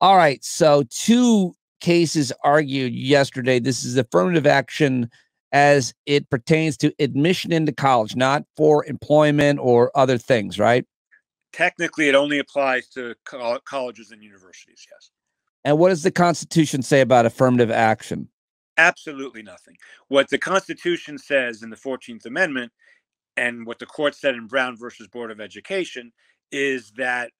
All right. So, two cases argued yesterday. This is affirmative action as it pertains to admission into college, not for employment or other things, right? Technically, it only applies to co- colleges and universities, yes. And what does the Constitution say about affirmative action? Absolutely nothing. What the Constitution says in the 14th Amendment and what the court said in Brown versus Board of Education is that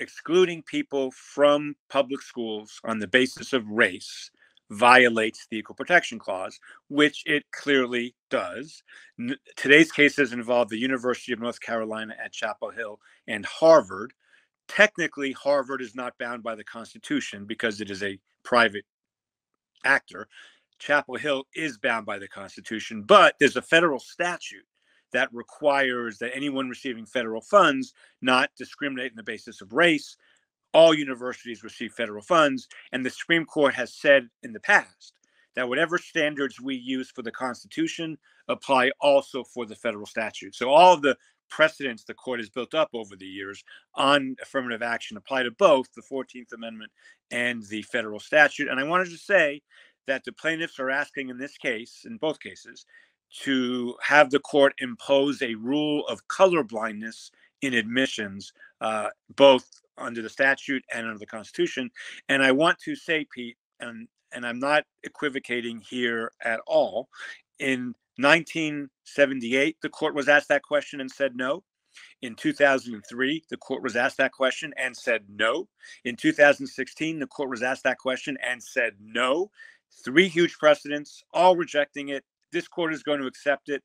excluding people from public schools on the basis of race violates the Equal Protection Clause, which it clearly does. N- today's cases involve the University of North Carolina at Chapel Hill and Harvard. Technically, Harvard is not bound by the Constitution because it is a private actor. Chapel Hill is bound by the Constitution, but there's a federal statute that requires that anyone receiving federal funds not discriminate on the basis of race. All universities receive federal funds, and the Supreme Court has said in the past that whatever standards we use for the Constitution apply also for the federal statute. So all of the precedents the court has built up over the years on affirmative action apply to both the 14th Amendment and the federal statute. And I wanted to say that the plaintiffs are asking in this case, in both cases, to have the court impose a rule of color blindness in admissions, uh, both under the statute and under the Constitution. And I want to say, Pete, and and I'm not equivocating here at all. In 1978, the court was asked that question and said no. In 2003, the court was asked that question and said no. In 2016, the court was asked that question and said no. Three huge precedents, all rejecting it this court is going to accept it.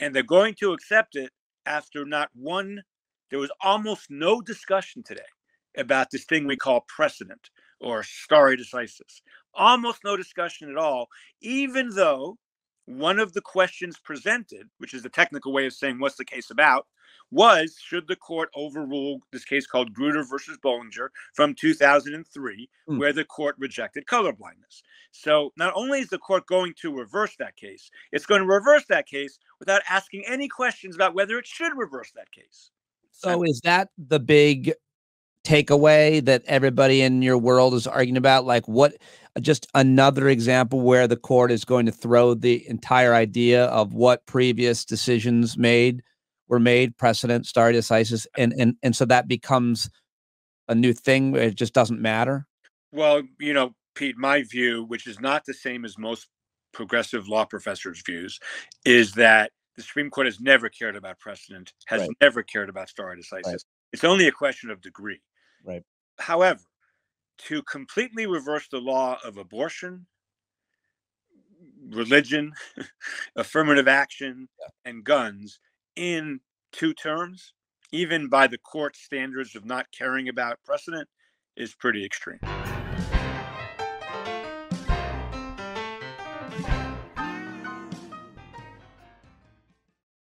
And they're going to accept it after not one, there was almost no discussion today about this thing we call precedent or stare decisis. Almost no discussion at all, even though one of the questions presented, which is the technical way of saying what's the case about, was should the court overrule this case called Grutter versus Bollinger from 2003, mm. where the court rejected colorblindness. So not only is the court going to reverse that case, it's going to reverse that case without asking any questions about whether it should reverse that case. So is that the big takeaway that everybody in your world is arguing about? Like what just another example where the court is going to throw the entire idea of what previous decisions made were made precedent stare decisis and and and so that becomes a new thing it just doesn't matter well you know pete my view which is not the same as most progressive law professors views is that the supreme court has never cared about precedent has right. never cared about stare decisis right. it's only a question of degree right however to completely reverse the law of abortion religion affirmative action and guns in two terms, even by the court standards of not caring about precedent, is pretty extreme.